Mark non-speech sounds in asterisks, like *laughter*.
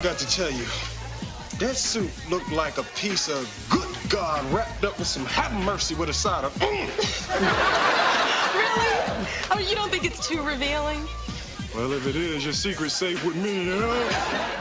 Got to tell you, that suit looked like a piece of good God wrapped up with some have mercy with a side of. Mm. *laughs* Really? Oh, you don't think it's too revealing? Well, if it is, your secret's safe with me, you know?